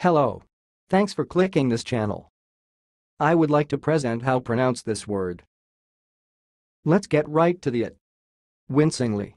Hello. Thanks for clicking this channel. I would like to present how pronounce this word. Let's get right to the it. Wincingly.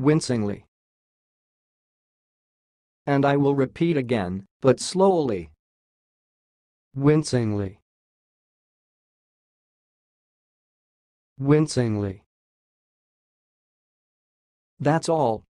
Wincingly. And I will repeat again, but slowly. Wincingly. Wincingly. That's all,